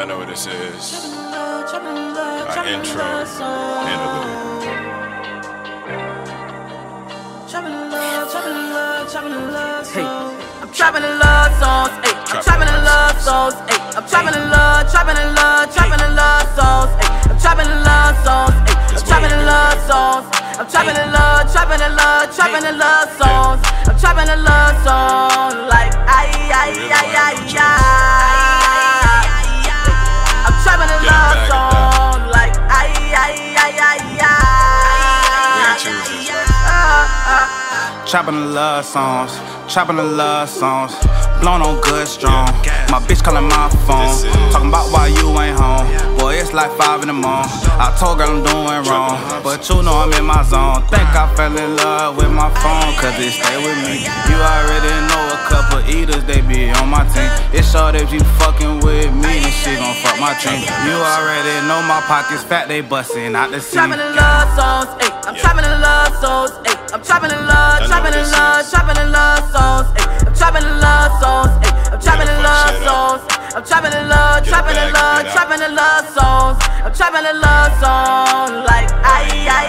Y'all know what this is. Our intro interlude. Hey, I'm trapping in love songs. Hey, I'm trapping in love songs. Hey, I'm trapping in love, trapping in love, trapping in love songs. Hey, I'm trapping in love songs. Hey, I'm trapping in love songs. I'm trapping in love, trapping in love, trapping in love songs. I'm trapping in love songs like ay Chopping the love songs, chopping the love songs. Blown on good strong. My bitch calling my phone. Talking about why you ain't home. Boy, it's like five in the morning. I told her I'm doing wrong. But you know I'm in my zone. Think I fell in love with my phone, cause it stay with me. You already know a couple eaters, they be on my team. It's short if you fucking with me, then she gon' fuck my team. You already know my pockets fat, they bustin' out the seam. Trapping in love songs, ayy. Trapping in love, I trapping in love, trapping in love songs. I'm trapping in love songs. I'm trapping in love songs. I'm trapping in love, trapping in love, trapping in love songs. I'm trapping in love songs like ay ay